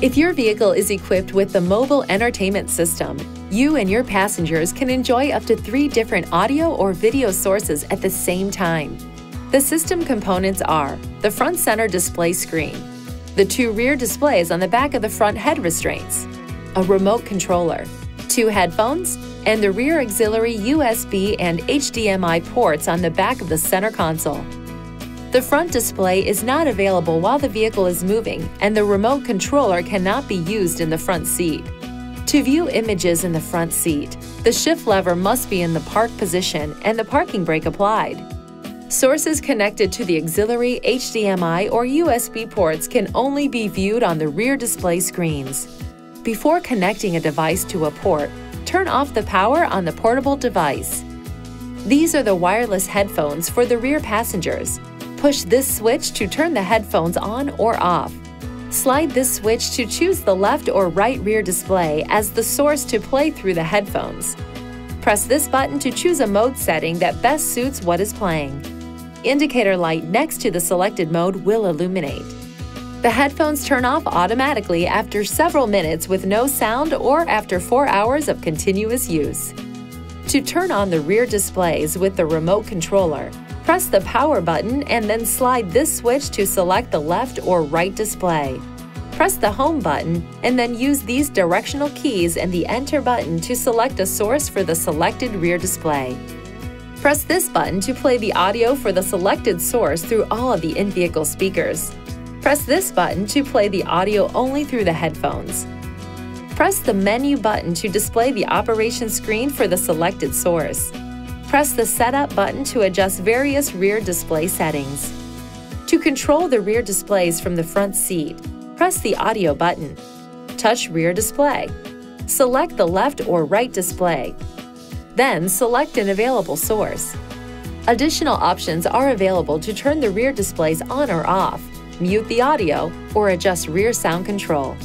If your vehicle is equipped with the mobile entertainment system, you and your passengers can enjoy up to three different audio or video sources at the same time. The system components are the front center display screen, the two rear displays on the back of the front head restraints, a remote controller, two headphones, and the rear auxiliary USB and HDMI ports on the back of the center console. The front display is not available while the vehicle is moving, and the remote controller cannot be used in the front seat. To view images in the front seat, the shift lever must be in the park position and the parking brake applied. Sources connected to the auxiliary HDMI or USB ports can only be viewed on the rear display screens. Before connecting a device to a port, turn off the power on the portable device. These are the wireless headphones for the rear passengers. Push this switch to turn the headphones on or off. Slide this switch to choose the left or right rear display as the source to play through the headphones. Press this button to choose a mode setting that best suits what is playing. Indicator light next to the selected mode will illuminate. The headphones turn off automatically after several minutes with no sound or after 4 hours of continuous use. To turn on the rear displays with the remote controller, Press the power button and then slide this switch to select the left or right display. Press the home button and then use these directional keys and the enter button to select a source for the selected rear display. Press this button to play the audio for the selected source through all of the in-vehicle speakers. Press this button to play the audio only through the headphones. Press the menu button to display the operation screen for the selected source. Press the Setup button to adjust various rear display settings. To control the rear displays from the front seat, press the Audio button. Touch Rear Display. Select the left or right display. Then select an available source. Additional options are available to turn the rear displays on or off, mute the audio, or adjust rear sound control.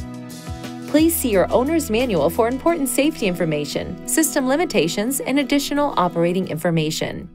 Please see your owner's manual for important safety information, system limitations, and additional operating information.